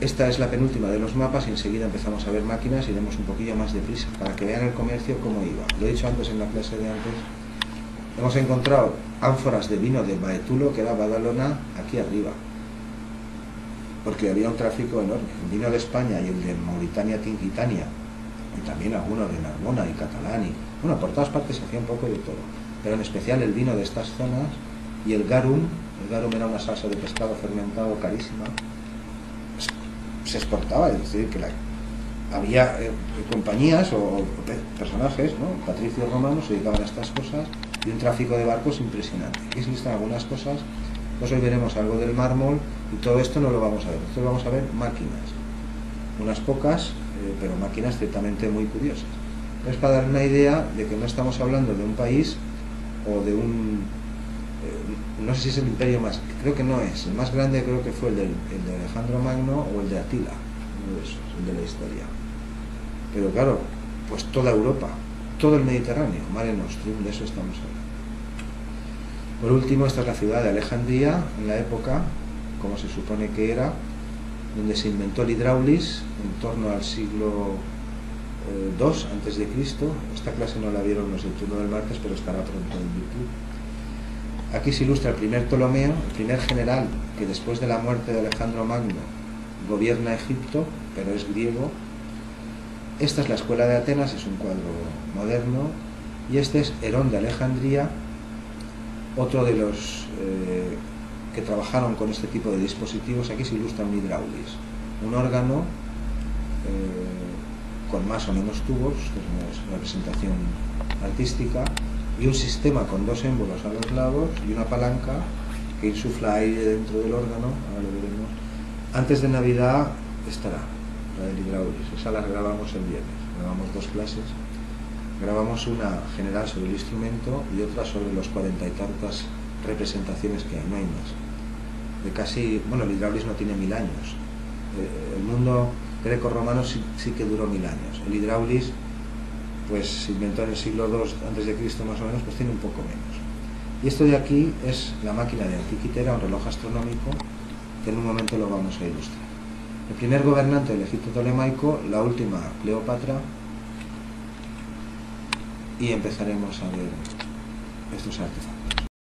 esta es la penúltima de los mapas y enseguida empezamos a ver máquinas y iremos un poquillo más deprisa para que vean el comercio cómo iba. Lo he dicho antes en la clase de antes. Hemos encontrado ánforas de vino de Baetulo, que era Badalona, aquí arriba. Porque había un tráfico enorme. El vino de España y el de Mauritania, Tinquitania, y también algunos de Narbona y Catalán. Bueno, por todas partes se hacía un poco de todo. Pero en especial el vino de estas zonas y el garum. El garum era una salsa de pescado fermentado carísima se exportaba, es decir, que había eh, compañías o, personajes, ¿no? patricios romanos se dedicaban a estas cosas y un tráfico de barcos impresionante. Aquí existen algunas cosas, pues hoy veremos algo del mármol y todo esto no lo vamos a ver, nosotros vamos a ver máquinas, unas pocas, eh, pero máquinas ciertamente muy curiosas. Es para dar una idea de que no estamos hablando de un país o de un no sé si es el imperio más, creo que no es, el más grande creo que fue el de, Alejandro Magno o el de Atila, uno de esos, el de la historia. Pero claro, pues toda Europa, todo el Mediterráneo, Mare Nostrum, de eso estamos hablando. Por último, esta es la ciudad de Alejandría, en la época, como se supone que era, donde se inventó el hidráulis en torno al siglo II eh, antes de Cristo. Esta clase no la vieron los del turno del martes, pero estará pronto en YouTube. Aquí se ilustra el primer Ptolomeo, el primer general que después de la muerte de Alejandro Magno gobierna Egipto, pero es griego. Esta es la escuela de Atenas, es un cuadro moderno, y este es Herón de Alejandría, otro de los eh, que trabajaron con este tipo de dispositivos. Aquí se ilustra un hidráulis, un órgano eh, con más o menos tubos, que es una representación artística, y un sistema con dos émbolos a los lados y una palanca que insufla aire dentro del órgano, ahora lo veremos. Antes de Navidad estará la del hidráulis, esa la grabamos el viernes, grabamos dos clases, grabamos una general sobre el instrumento y otra sobre los cuarenta y tantas representaciones que hay, no hay más. De casi, bueno, el hidráulis no tiene mil años, eh, el mundo greco-romano sí, sí que duró mil años, el hidráulis pues se inventó en el siglo II antes de Cristo más o menos, pues tiene un poco menos. Y esto de aquí es la máquina de Antiquitera, un reloj astronómico, que en un momento lo vamos a ilustrar. El primer gobernante del Egipto tolemaico, la última Cleopatra, y empezaremos a ver estos artefactos.